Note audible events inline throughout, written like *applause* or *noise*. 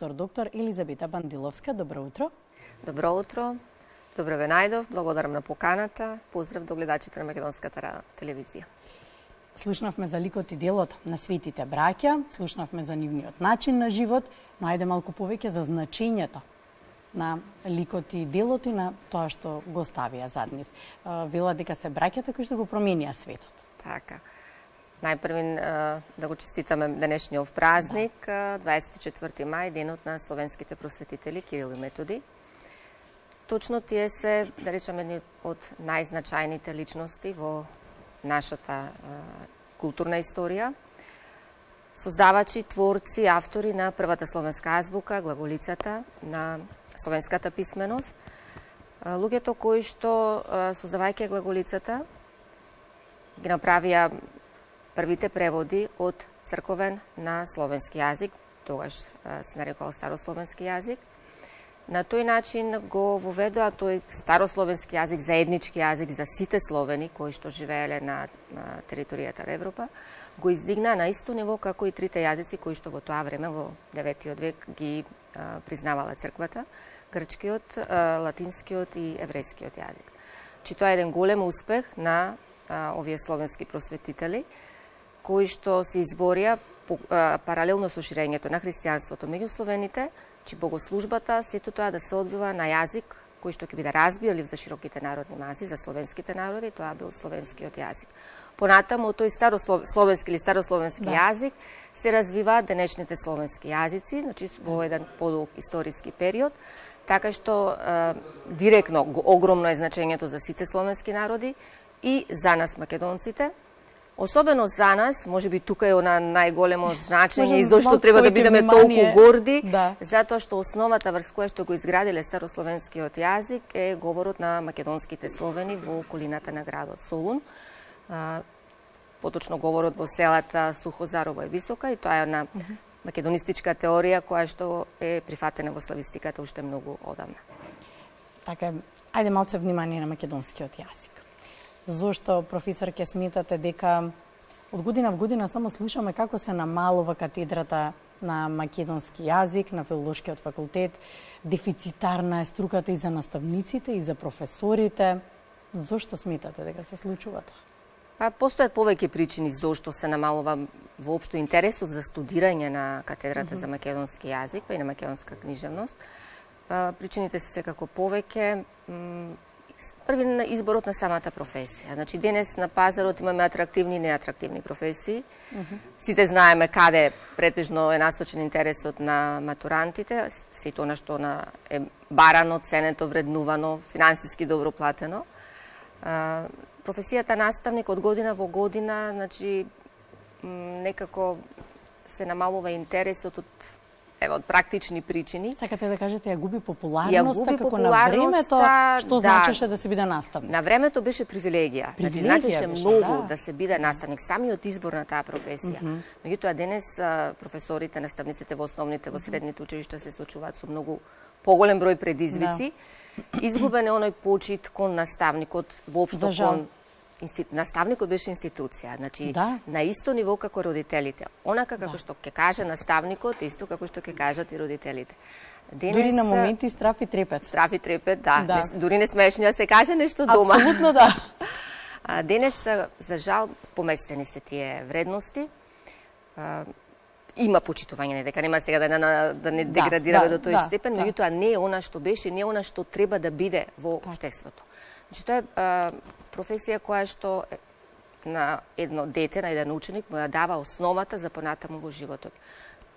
професор доктор Елизабета Бандиловска. Добро утро. Добро утро. Добро ве најдов. Благодарам на поканата. Поздрав до гледачите на Македонската телевизија. Слушнавме за ликот и делот на светите браќа, слушнавме за нивниот начин на живот, но ајде малку повеќе за значењето на ликот и делот и на тоа што го ставија зад нив. Вела дека се браќата кои што го променија светот. Така. Најпрвин да го честитаме денешниот празник, 24 мај, денот на словенските просветители Кирил и Методи. Точно тие се, да речеме, едни од најзначајните личности во нашата културна историја. Создавачи, творци, автори на првата словенска азбука, глаголицата, на словенската писменост. Луѓето кои што, создавајќи глаголицата, ги направија првите преводи од црковен на словенски јазик, тогаш се нарекувал старословенски јазик. На тој начин го воведоа тој старословенски јазик, заеднички јазик за сите словени кои што живееле на, територијата на Европа, го издигна на исто ниво како и трите јазици кои што во тоа време во 9 век ги а, признавала црквата грчкиот, латинскиот и еврејскиот јазик. Чи тоа е еден голем успех на овие словенски просветители, кои што се изборија паралелно со ширењето на христијанството меѓу словените, чи богослужбата, сето тоа да се одвива на јазик кој што ќе биде разбирлив за широките народни маси, за словенските народи, тоа бил словенскиот јазик. Понатаму тој старословенски или старословенски да. јазик се развива денешните словенски јазици, значи во еден подолг историски период, така што е, директно огромно е значењето за сите словенски народи и за нас македонците. Особено за нас, може би тука е она најголемо значење и зашто треба да бидеме толку горди, да. затоа што основата врз која што го изградиле старословенскиот јазик е говорот на македонските словени во околината на градот Солун. поточно говорот во селата Сухозарово и Висока и тоа е на македонистичка теорија која што е прифатена во славистиката уште многу одамна. Така, ајде малце внимание на македонскиот јазик. Зошто, професор, ке сметате дека од година в година само слушаме како се намалува катедрата на македонски јазик на филолошкиот факултет, дефицитарна е струката и за наставниците и за професорите. Зошто сметате дека се случува тоа? Па постојат повеќе причини зошто се намалува воопшто интересот за студирање на катедрата mm -hmm. за македонски јазик, па и на македонска книжевност. Па, причините се секако повеќе. Први на изборот на самата професија. Значи денес на пазарот имаме атрактивни и неатрактивни професии. Mm -hmm. Сите знаеме каде претежно е насочен интересот на матурантите, сето она што на е барано, ценето, вреднувано, финансиски добро платено професијата наставник од година во година, значи некако се намалува интересот од ево од практични причини. Сакате да кажете ја губи популарност, ја губи како на времето што да, значеше да се биде наставник? На времето беше привилегија. Значи значеше беше, многу да. да се биде наставник, самиот избор на таа професија. Mm -hmm. Меѓутоа денес професорите, наставниците во основните, во средните училишта се соочуваат со многу поголем број предизвици. Да. Изгубен е оној почит кон наставникот, воопшто кон наставникот беше институција, значи да. на исто ниво како родителите. Онака како да. што ќе каже наставникот, исто како што ќе кажат и родителите. Денес, дури на моменти страф и трепет. Страф и трепет, да. да. Не, дури не смешно да се каже нешто дома. Апсолутно да. *laughs* Денес, за жал, поместени се тие вредности. Има почитување, не дека нема сега да, на, да не да, деградираме да, до тој да, степен, да. меѓутоа не е она што беше, не е она што треба да биде во да. општеството. Значи, тоа е професија која што на едно дете, на еден ученик, му ја дава основата за понатаму во животот.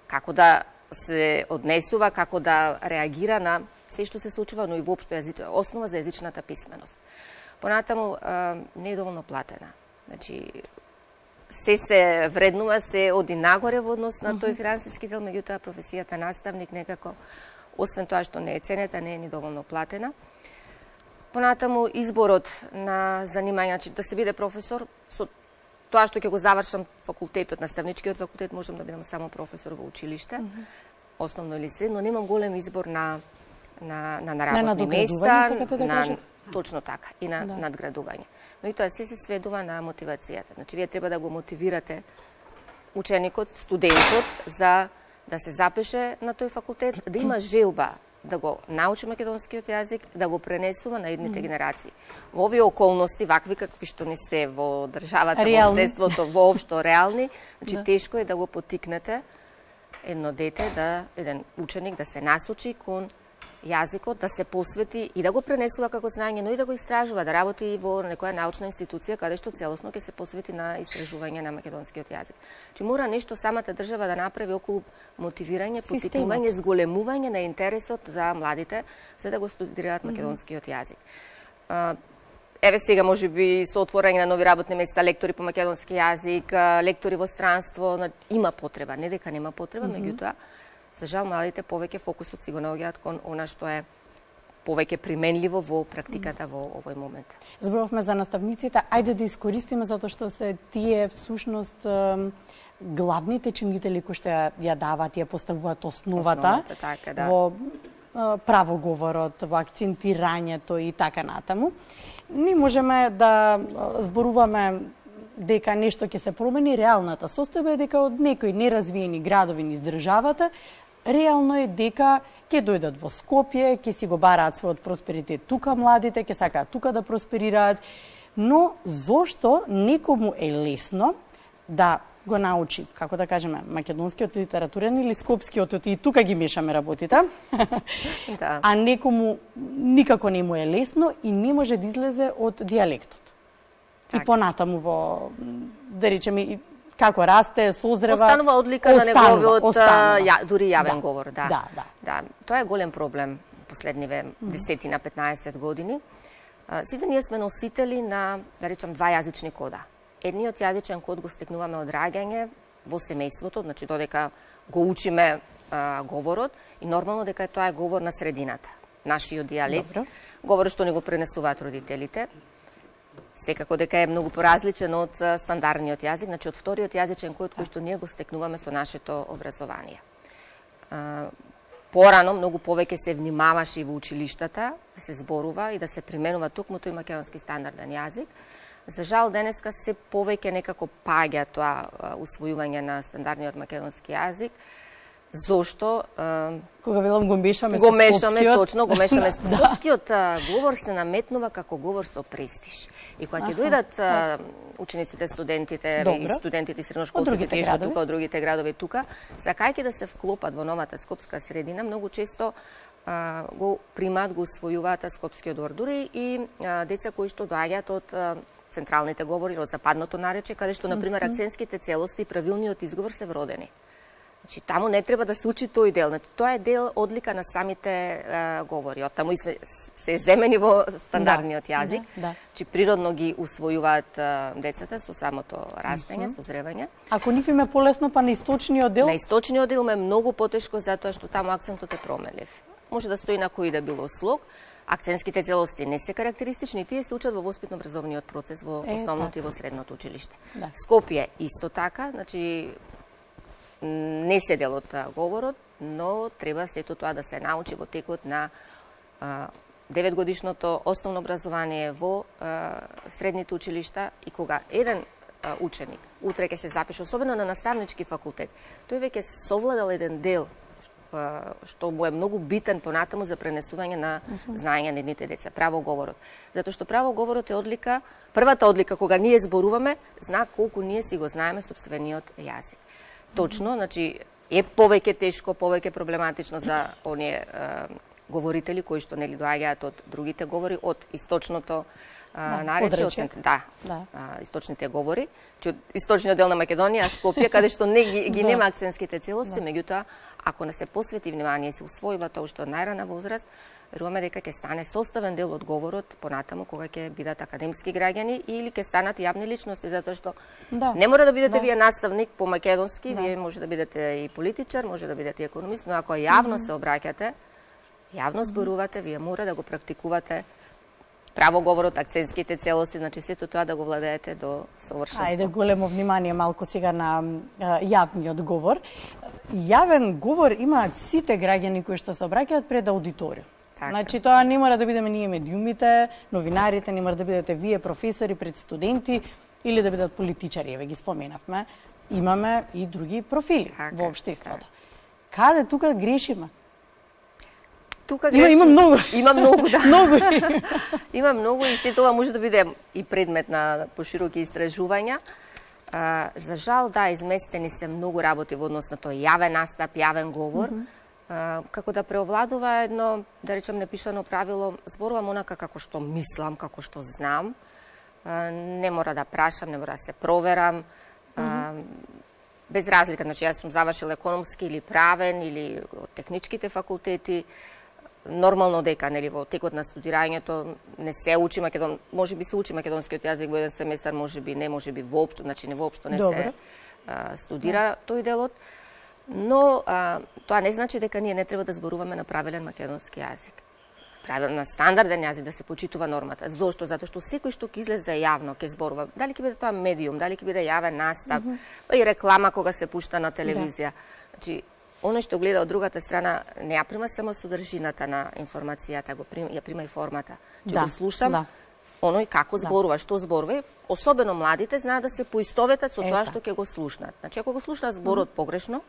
Како да се однесува, како да реагира на се што се случува, но и воопшто јазич... основа за јазичната писменост. Понатаму не е доволно платена. Значи, се се вреднува, се оди нагоре во однос на тој финансиски дел, меѓутоа професијата наставник некако, освен тоа што не е ценета, не е ни доволно платена. Понатаму изборот на занимање, значи да се биде професор, со тоа што ќе го завршам факултетот, наставничкиот факултет, можам да бидам само професор во училиште, mm -hmm. основно или средно, немам голем избор на на на, на работни на места, да на точно така и на да. надградување. Но и тоа се се сведува на мотивацијата. Значи вие треба да го мотивирате ученикот, студентот за да се запише на тој факултет, да има *clears throat* желба да го научи македонскиот јазик, да го пренесува на едните генерации. Во овие околности, вакви какви што не се во државата, реални. во обштеството, воопшто реални, значи да. тешко е да го потикнете едно дете, да еден ученик да се насочи кон јазикот, да се посвети и да го пренесува како знаење, но и да го истражува, да работи и во некоја научна институција каде што целосно ќе се посвети на истражување на македонскиот јазик. Чи мора нешто самата држава да направи околу мотивирање, потикнување, зголемување на интересот за младите за да го студираат македонскиот јазик. Еве сега може би со отворање на нови работни места, лектори по македонски јазик, лектори во странство, има потреба, не дека нема потреба, mm -hmm. меѓутоа За жал, младите повеќе фокусот си го наоѓаат кон она што е повеќе применливо во практиката во овој момент. Зборувавме за наставниците, ајде да искористиме затоа што се тие всушност главните чинители кои што ја даваат ја поставуваат основата, основата така, да. во правоговорот, во акцентирањето и така натаму. Ни можеме да зборуваме дека нешто ќе се промени, реалната состојба е дека од некои неразвиени градови низ државата реално е дека ќе дојдат во Скопје, ќе си го бараат својот просперитет тука младите, ќе сакаат тука да просперираат, но зошто некому е лесно да го научи, како да кажеме, македонскиот литературен или скопскиот, и тука ги мешаме работите, *laughs* да. а некому никако не му е лесно и не може да излезе од диалектот. Так. И понатаму во, да речеме, како расте, созрева... Останува одлика останува, на неговиот ја, дури јавен да, говор, да. Да, да. да. Тоа е голем проблем последниве 10 на 15 години. Сите ние сме носители на, да речам, два јазични кода. Едниот јазичен код го стекнуваме од раѓање во семејството, значи додека го учиме а, говорот и нормално дека тоа е говор на средината. Нашиот диалект, Добро. говор што ни го пренесуваат родителите, секако дека е многу поразличен од стандардниот јазик, значи од вториот јазичен код кој што ние го стекнуваме со нашето образование. Порано многу повеќе се внимаваше и во училиштата да се зборува и да се применува токму тој македонски стандарден јазик. За жал денеска се повеќе некако паѓа тоа усвојување на стандардниот македонски јазик Зошто? Кога велам го мешаме го мешаме, точно, го мешаме *laughs* со да. скопскиот говор се наметнува како говор со престиж. И кога ќе дојдат учениците, студентите, Добро. и студентите и средношколците, што тука од другите градови тука, сакајќи да се вклопат во новата скопска средина, многу често а, го примаат, го усвојуваат скопскиот говор. Дури и а, деца кои што доаѓаат од централните говори, од западното нарече, каде што, например, акценските целости и правилниот изговор се вродени. Значи, таму не треба да се учи тој дел. Значи, тоа е дел одлика на самите е, говори. Од таму и се, се земени во стандардниот да, јазик. Да, да. Значи, природно ги усвојуваат е, децата со самото растење, mm -hmm. со зревање. Ако нив им е полесно, па на источниот дел? На источниот дел е многу потешко, затоа што таму акцентот е промелив. Може да стои на кој да било слог, Акцентските целости не се карактеристични, тие се учат во воспитно-образовниот процес во основното е, и во средното училиште. Да. Скопје исто така, значи не се дел од говорот, но треба сето тоа да се научи во текот на 9 годишното основно образование во средните училишта и кога еден ученик утре ќе се запише, особено на наставнички факултет, тој веќе совладал еден дел што му е многу битен понатаму за пренесување на знаење на едните деца, правоговорот. Затоа што правоговорот е одлика, првата одлика кога ние зборуваме, знак колку ние си го знаеме собствениот јазик точно, значи е повеќе тешко, повеќе проблематично за оние е, говорители кои што нели доаѓаат од другите говори, од источното да, нарече, од да, да. А, источните говори, че од источниот дел на Македонија, Скопје, каде што не ги, ги *laughs* да. нема акцентските целости, да. меѓутоа ако не се посвети внимание и се усвојува тоа што најрана возраст, веруваме дека ќе стане составен дел од говорот понатаму кога ќе бидат академски граѓани или ќе станат јавни личности затоа што да. не мора да бидете да. вие наставник по македонски, да. вие може да бидете и политичар, може да бидете и економист, но ако јавно mm -hmm. се обраќате, јавно зборувате, вие мора да го практикувате правоговорот, акцентските целости, значи сето тоа да го владеете до совршенство. Ајде големо внимание малку сега на јавниот говор. Јавен говор имаат сите граѓани кои што се обраќаат пред аудиториум. Така. Значи тоа не мора да бидеме ние медиумите, новинарите, не мора да бидете вие професори пред студенти или да бидат политичари, еве ги споменавме. Имаме и други профили така, во обштеството. Така. Каде тука грешиме? Тука Има, има многу. Има многу, да. *laughs* многу. има многу и се тоа може да биде и предмет на пошироки истражувања. А, за жал, да, изместени се многу работи во однос на тој јавен настап, јавен говор. Mm -hmm како да преовладува едно, да речем, непишано правило, зборувам онака како што мислам, како што знам, не мора да прашам, не мора да се проверам, mm -hmm. без разлика, значи јас сум завршил економски или правен или од техничките факултети, нормално дека нели во текот на студирањето не се учи македон, може би се учи македонскиот јазик во еден семестар, може би не, може би воопшто, значи не воопшто не Добре. се а, студира тој делот но а, тоа не значи дека ние не треба да зборуваме на правилен македонски јазик. Правилен на стандарден јазик да се почитува нормата. Зошто? Затоа што секој што ќе излезе јавно, ќе зборува, дали ќе биде тоа медиум, дали ќе биде јавен настав, mm -hmm. па и реклама кога се пушта на телевизија. Да. Значи, оно што гледа од другата страна не ја прима само содржината на информацијата, го прима, ја прима и формата. Че да, го слушам, да оној како да. зборува, да. што зборува, особено младите знаат да се поистоветат со тоа што ќе го слушнат. Значи ако го слушнат зборот mm -hmm. погрешно,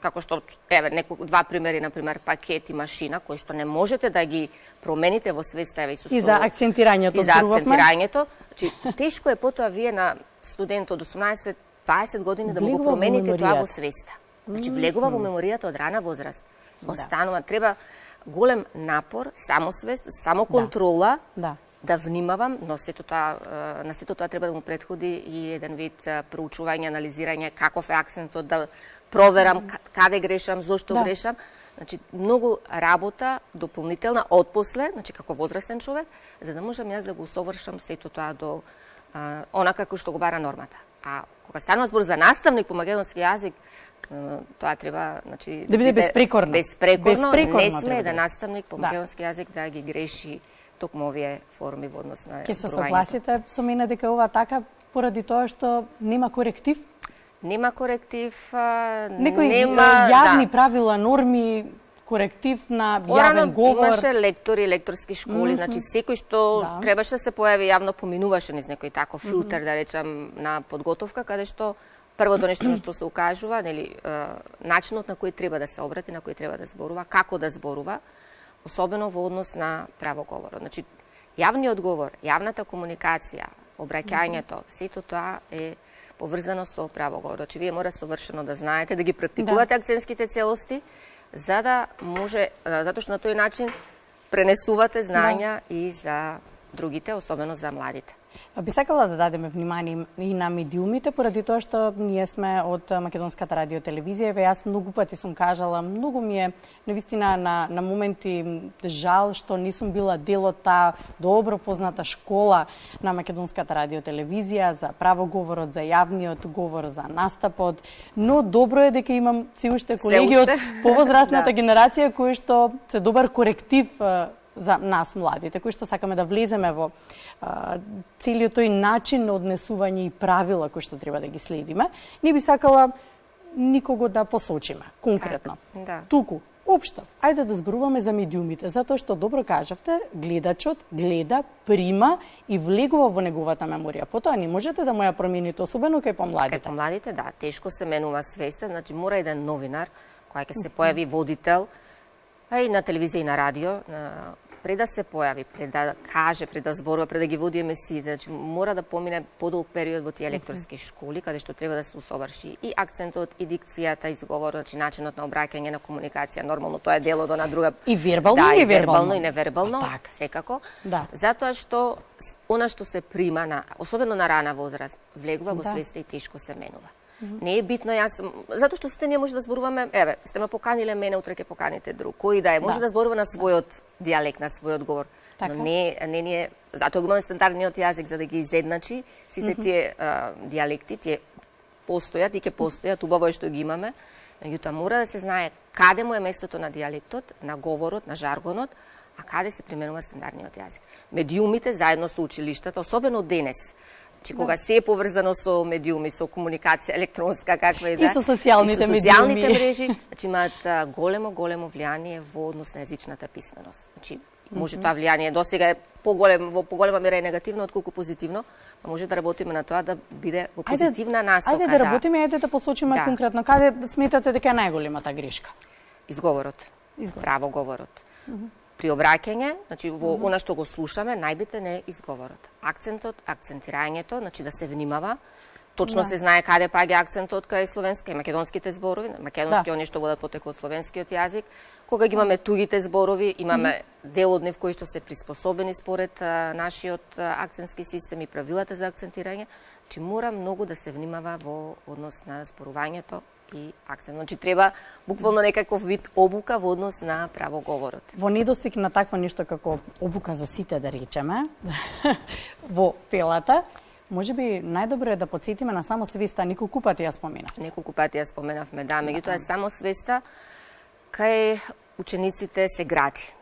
како што еве некој два примери на пример пакет и машина кои што не можете да ги промените во свеста еве и за акцентирањето и за акцентирањето. Значи тешко е потоа вие на студент од 18 20 години да му го промените тоа во свеста значи влегува во меморијата од рана возраст. Да. останува треба голем напор самосвест самоконтрола да. да. да внимавам, но сето тоа, на сето тоа треба да му предходи и еден вид проучување, анализирање, каков е акцентот, да проверам каде грешам, зошто да. грешам. Значи, многу работа, дополнителна, отпосле, значи, како возрастен човек, за да можам јас да го усовршам сето тоа до а, онака како што го бара нормата. А кога станува збор за наставник по македонски јазик, тоа треба, значи, да биде безпрекорно. Безпрекорно, безпрекорно не сме да наставник по да. македонски јазик да ги греши токму овие форми во однос на Ке се согласите со мене дека ова така поради тоа што нема коректив? Нема коректив, Некои нема јавни да. правила, норми, коректив на јавен говор. имаше лектори, лекторски школи, mm -hmm. значи секој што да. требаше да се појави јавно поминуваше низ некој таков филтер, mm -hmm. да речам, на подготовка, каде што првото нешто на *clears throat* што се укажува, нели, начинот на кој треба да се обрати, на кој треба да зборува, како да зборува, особено во однос на правоговорот. Значи, јавниот говор, јавната комуникација, обраќањето, сето тоа е поврзано со правоговор. Значи, вие мора совршено да знаете, да ги практикувате да. акцентските целости, за да може, затоа што на тој начин пренесувате знања да. и за другите, особено за младите. Би сакала да дадеме внимание и на медиумите, поради тоа што ние сме од Македонската радио телевизија. Еве јас многу пати сум кажала, многу ми е навистина на, на моменти жал што не сум била дел од таа добро позната школа на Македонската радио телевизија за правоговорот, за јавниот говор, за настапот, но добро е дека имам се уште колеги од повозрастната *laughs* да. генерација кои што се добар коректив за нас младите, кои што сакаме да влеземе во а, целиот тој начин на однесување и правила кои што треба да ги следиме, не би сакала никого да посочиме, конкретно. Так, да. Туку, општо, ајде да зборуваме за медиумите, затоа што добро кажавте, гледачот гледа, прима и влегува во неговата меморија. Потоа не можете да му ја промените, особено кај помладите. Кај помладите, да, тешко се менува свеста, значи мора еден новинар, кој ќе се појави водител, а и на телевизија и на радио, на пред да се појави, пред да каже, пред да зборува, пред да ги води емисии, значи мора да помине подолг период во тие лекторски школи, каде што треба да се усоврши и акцентот, и дикцијата, и изговорот, значи начинот на обраќање на комуникација. Нормално тоа е дел од на друга И вербално да, и вербално и невербално, так. секако. Да. Затоа што она што се прима на, особено на рана возраст, влегува во да. свеста и тешко се менува. Не е битно јас затоа што сите ние може да зборуваме, еве, сте ме поканиле мене, утре ќе поканите друг. Кој да е, може да, да зборува на својот дијалект, на својот говор. Така. Но не, не ни е, затоа го имаме стандардниот јазик за да ги изедначи сите тие а, дијалекти, тие постојат и ќе постојат, убаво е што ги имаме. Меѓутоа мора да се знае каде му е местото на дијалектот, на говорот, на жаргонот, а каде се применува стандардниот јазик. Медиумите заедно со училиштата, особено денес, Значи, да. кога се е поврзано со медиуми, со комуникација електронска, каква е да. И со социјалните, и со социјалните мрежи, значи имаат големо, големо влијание во однос на езичната писменост. Значи, Може тоа влијание до сега е поголем во поголема мера е негативно отколку позитивно, па може да работиме на тоа да биде во позитивна насока. Ајде да работиме, ајде да посочиме Да. конкретно каде сметате дека е најголемата грешка. Изговорот. Изговорот. Право говорот. При обраќање, значи во она што го слушаме, најбитен е изговорот. Акцентот, акцентирањето, значи да се внимава, Точно Да. се знае каде паѓа акцентот кај словенски и македонските зборови, македонски Да. оние што водат потекло од словенскиот јазик. Кога ги имаме тугите зборови, имаме дел од нив кои што се приспособени според а, нашиот а, акцентски систем и правилата за акцентирање, значи мора многу да се внимава во однос на зборувањето и акцент. Значи треба буквално некаков вид обука во однос на правоговорот. Во недостиг на такво нешто како обука за сите, да речеме, *laughs* во пелата, може би најдобро е да подсетиме на само свеста, неколку пати ја споменав. Неколку пати ја споменавме, да, меѓутоа е само свеста кај учениците се гради.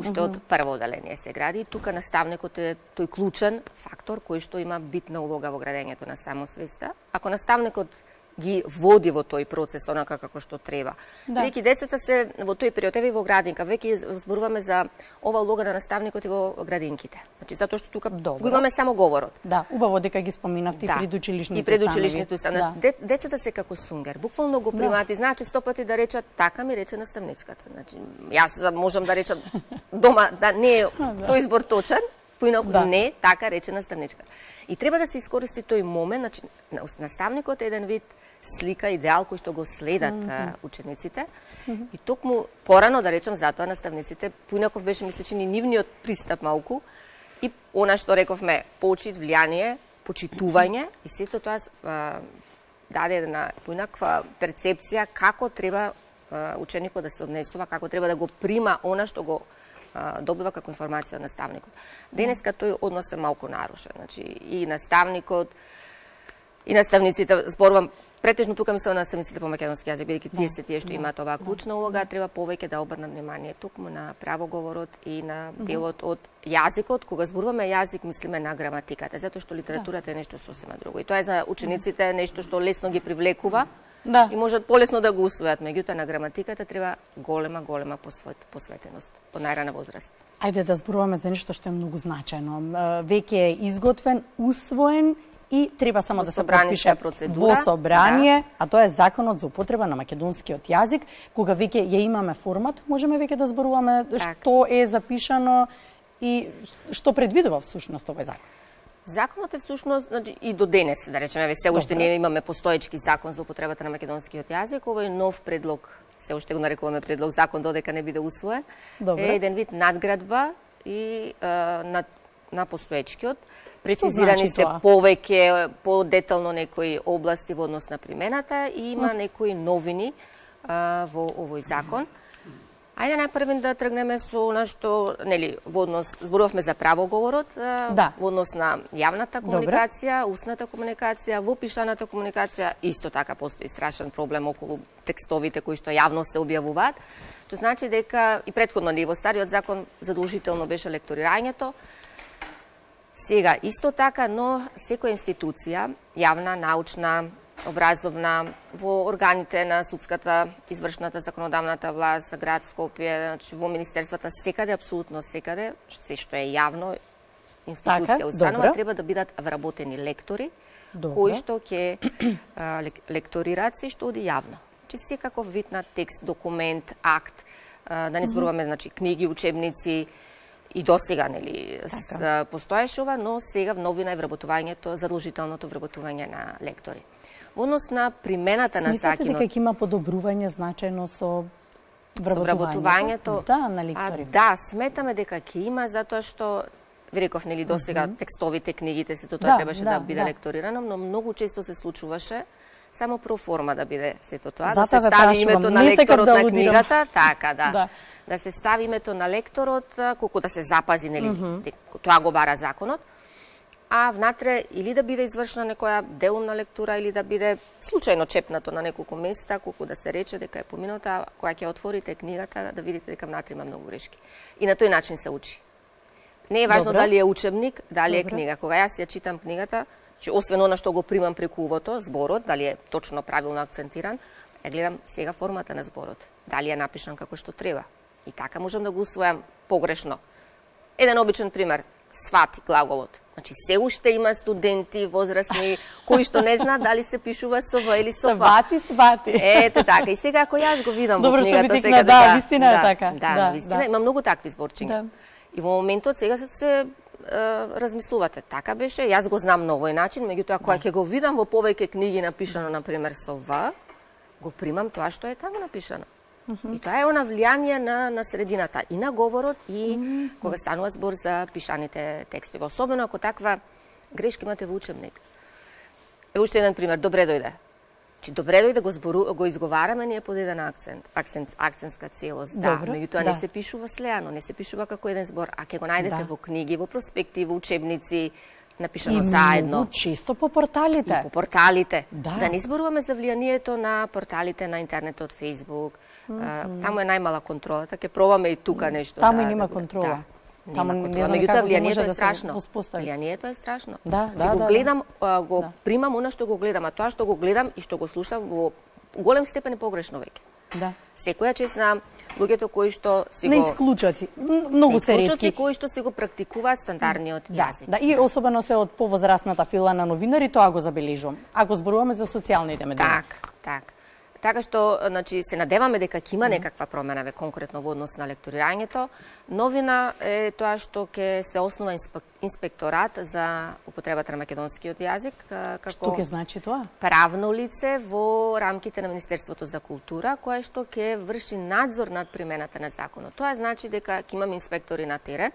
Уште од прво оделение се гради и тука наставникот е тој клучен фактор кој што има битна улога во градењето на самосвеста. Ако наставникот ги води во тој процес онака како што треба. Да. Веќе децата се во тој период, еве и во градинка, веќе зборуваме за ова улога на наставникот и во градинките. Значи затоа што тука Добро. го имаме само говорот. Да, убаво дека ги споминавте Да. и предучилишните И предучилишните установи. Да. Децата се како сунгер. Буквално го примаат и знаат често пати да речат така ми рече наставничката. Значи, јас можам да речам дома да не е *laughs* тој избор точен, поинаку Да. не, така рече наставничката. И треба да се искористи тој момент, значи на- наставникот е еден вид слика, идеал кој што го следат mm -hmm. учениците. И токму порано, да речем, затоа наставниците, поинаков беше ми се чини нивниот пристап малку, и она што рековме, почит, влијание, почитување, и сето тоа а, даде една поинаква перцепција како треба а, ученикот да се однесува, како треба да го прима она што го добива како информација од наставникот. Денеска тој однос е малку нарушен. Значи, и наставникот, и наставниците, зборувам претежно тука мислам на наставниците по македонски јазик, бидејќи тие се тие што имаат оваа клучна улога, треба повеќе да обрнат внимание токму на правоговорот и на делот од јазикот. Кога зборуваме јазик, мислиме на граматиката, затоа што литературата е нешто сосема друго. И тоа е за учениците нешто што лесно ги привлекува Да. и можат полесно да го усвојат. Меѓутоа на граматиката треба голема, голема посвет, посветеност од најрана возраст. Ајде да зборуваме за нешто што е многу значајно. Веќе е изготвен, усвоен и треба само да се подпише процедура, во собрание, а тоа е законот за употреба на македонскиот јазик. Кога веќе ја имаме формат, можеме веќе да зборуваме Така. што е запишано и што предвидува всушност овој закон. Законот е всушност значи, и до денес, да речеме, се уште не имаме постоечки закон за употребата на македонскиот јазик, овој нов предлог, се уште го нарекуваме предлог закон додека не биде усвоен, е еден вид надградба и е, на, на постоечкиот. Прецизирани значи се тоа? повеќе, по-детално некои области во однос на примената и има некои новини а, во овој закон. Ајде најпрвен да тргнеме со она што, нели, во однос, зборувавме за правоговорот, Да. во однос на јавната комуникација, устната комуникација, во пишаната комуникација, исто така постои страшен проблем околу текстовите кои што јавно се објавуваат, што значи дека и предходно ни во стариот закон задолжително беше лекторирањето, Сега, исто така, но секоја институција, јавна, научна, образовна, во органите на судската, извршната, законодавната власт, град Скопје, значи, во министерствата, секаде, апсолутно секаде, се што е јавно, институција, Така, установа, треба да бидат вработени лектори, Добро. кои што ќе лекторираат се што оди јавно. Чи секаков вид на текст, документ, акт, а, да не зборуваме значи книги, учебници и досега нели с- Така. а, постоеше ова, но сега новина е вработувањето, задолжителното вработување на лектори. Во однос на примената на Смислите дека закинот, ќе има подобрување значајно со со вработувањето? вработувањето, Да, на а, лектори. да, сметаме дека ќе има затоа што ви реков нели досега текстовите, книгите, сето тоа Да, требаше да, да, биде да. лекторирано, но многу често се случуваше само про форма да биде сето тоа, Затоа да се стави прашувам, името на лекторот да на книгата, така да. Да. Да се стави името на лекторот, колку да се запази нели дека тоа го бара законот. А внатре или да биде извршена некоја делумна лектура или да биде случајно чепнато на неколку места, колку да се рече дека е помината, кога ќе отворите книгата да видите дека внатре има многу грешки. И на тој начин се учи. Не е важно Добро. дали е учебник, дали е Добро. книга. Кога јас ја читам книгата, че освен она што го примам преку увото, зборот, дали е точно правилно акцентиран, ја гледам сега формата на зборот. Дали е напишан како што треба. И така можам да го усвојам погрешно. Еден обичен пример, свати глаголот. Значи, се уште има студенти, возрастни, кои што не знаат дали се пишува со В или со Ф. Свати, свати. Ете така. И сега ако јас го видам Добро во што книгата, ви сега да, дека- вистина е така. Да, Да, вистина, да. има многу такви зборчиња. Да. И во моментот сега се, размислувате, така беше, јас го знам на овој начин, меѓутоа кога Да. ќе го видам во повеќе книги напишано на пример со В, го примам тоа што е таму напишано. И тоа е она влијание на, на средината, и на говорот, и кога станува збор за пишаните текстови. Особено ако таква грешка имате во учебник. Е, уште еден пример, добре дојде. Чи добре дојде го, збору, го изговараме ние под еден акцент, акцент акцентска целост. Да, Добро, меѓутоа да. не се пишува слеано, не се пишува како еден збор, а ќе го најдете Да. во книги, во проспекти, во учебници, И напишано заедно. многу често по порталите. И по порталите. Да. да не зборуваме за влијанието на порталите на интернетот, Facebook. А, Таму е најмала контролата, ќе пробаме и тука нешто. Таму да, и нема да, контрола. Да. Таму не знам Меѓутоа, влијанието да е се страшно. Влијанието е страшно. Да, Ќе да, го да, да. гледам, а, го Да. примам она што го гледам, а тоа што го гледам и што го слушам во голем степен е погрешно веќе. Да. Секоја чест на луѓето кои што си го исклучоци. М, Многу се Исклучоци ретки. кои што си го практикуваат стандардниот Да, јазик. да, и особено се од повозрастната фила на новинари, тоа го забележувам. Ако зборуваме за социјалните медии. Так, так. Така што, значи, се надеваме дека ќе има некаква промена ве конкретно во однос на лекторирањето. Новина е тоа што ќе се основа инспек- инспекторат за употребата на македонскиот јазик како Што ќе значи тоа? правно лице во рамките на Министерството за култура, кое што ќе врши надзор над примената на законот. Тоа значи дека ќе имаме инспектори на терен,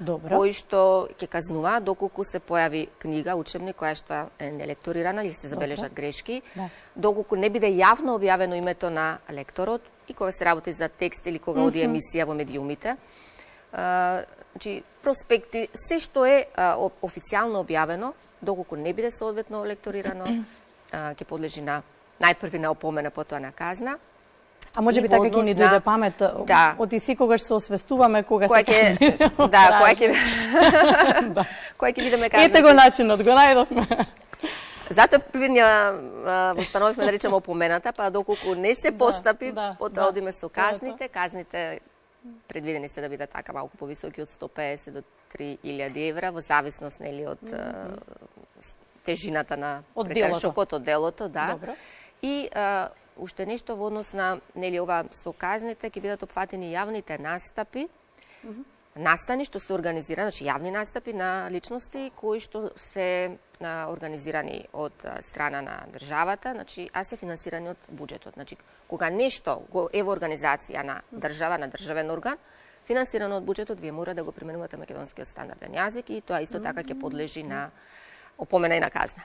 Добро. кои што ќе казнуваат доколку се појави книга, учебник која што е нелекторирана или се забележат грешки, Да. доколку не биде јавно објавено името на лекторот и кога се работи за текст или кога оди емисија во медиумите. А, Значи, проспекти, се што е а, официјално објавено, доколку не биде соодветно лекторирано, *clears throat* ќе подлежи на најпрви на опомена, потоа на казна. А може би така ќе ни дојде памет, Да. од и секогаш се освестуваме кога Која се ќе каже. *laughs* да, која ќе која ќе видиме казна. Ете го начинот, го најдовме. Затоа првиња установивме да речеме опомената, па доколку не се постапи, да, потоа да. одиме со казните. Казните предвидени се да бидат така малку повисоки од 150 до 3000 евра, во зависност нели од mm тежината на прекршокот, од делото, да. Добро. И а, уште нешто во однос на нели ова со казните ќе бидат опфатени јавните настапи, настани што се организирани, значи јавни настапи на личности кои што се а, организирани од а, страна на државата, значи а се финансирани од буџетот. Значи кога нешто го е во организација на држава, на државен орган, финансирано од буџетот, вие мора да го применувате македонскиот стандарден јазик и тоа исто така ќе подлежи на опомена и на казна.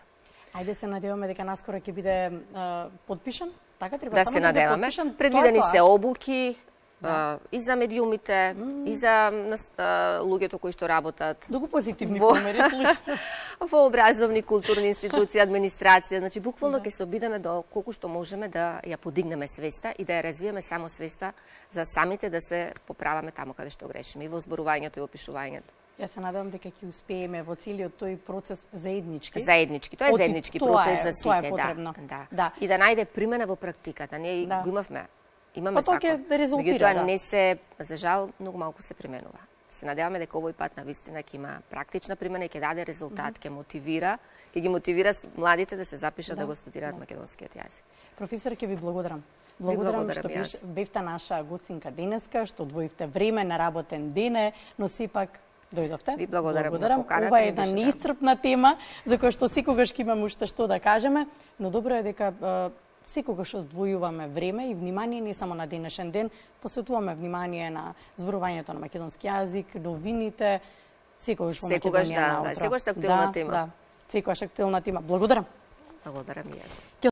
Ајде се надеваме дека наскоро ќе биде а, подпишан. Така треба да се да надеваме. подпишан. Предвидени се обуки, а, и за медиумите, и за а, луѓето кои што работат Многу позитивни Во- помери *laughs* во образовни, културни институции, администрација. Значи, буквално ќе се обидеме до колку што можеме да ја подигнеме свеста и да ја развиеме само свеста за самите да се поправаме таму каде што грешиме, и во зборувањето и во пишувањето. Јас се надевам дека ќе успееме во целиот тој процес заеднички. Заеднички, тоа е Оти, заеднички тоа процес е- за тоа е сите, потребно. да, да. Да. И да најде примена во практиката. Ние Да. го имавме. Имаме Па тоа ќе резултира, Меѓутоа да. не се, за жал, многу малку се применува. Се надеваме дека овој пат на вистина ќе има практична примена и ќе даде резултат, ќе мотивира, ќе ги мотивира младите да се запишат да, Да, го студираат македонскиот јазик. Професор, ќе ви благодарам. Благодарам благодарам што биш, бевте наша гостинка денеска, што одвоивте време на работен ден, но сепак дојдовте. Ви благодарам на благодарам. поканата, Ова е една неисцрпна тема, за која што секогаш ќе имаме уште што да кажеме, но добро е дека секогаш оздвојуваме време и внимание не само на денешен ден, посветуваме внимание на зборувањето на македонски јазик, новините, секогаш во Македонија да, да, секогаш актуелна да, тема. Да, секогаш актуелна тема. Благодарам. Благодарам и јас.